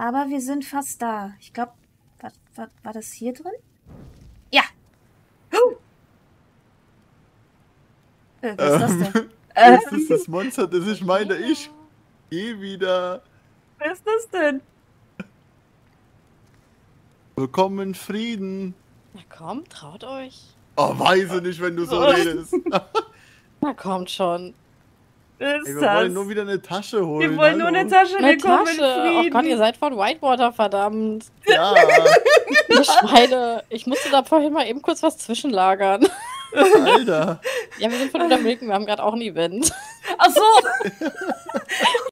Aber wir sind fast da. Ich glaube, war, war, war das hier drin? Ja. Huh. Äh, was ist das denn? Ähm, das ist das Monster, das ich meine. Ich geh wieder. Wer ist das denn? Willkommen in Frieden. Na komm, traut euch. Oh, weiß ich nicht, wenn du so redest. Na kommt schon. Wer Ey, ist wir wollen das? nur wieder eine Tasche holen. Wir wollen nur eine Tasche. Eine Willkommen Tasche. in Oh. Gott, ihr seid von Whitewater, verdammt. Ja, Ihr Schweine. Ich musste da vorhin mal eben kurz was zwischenlagern. Alter. Ja, wir sind von Untermilken, wir haben gerade auch ein Event. Ach so.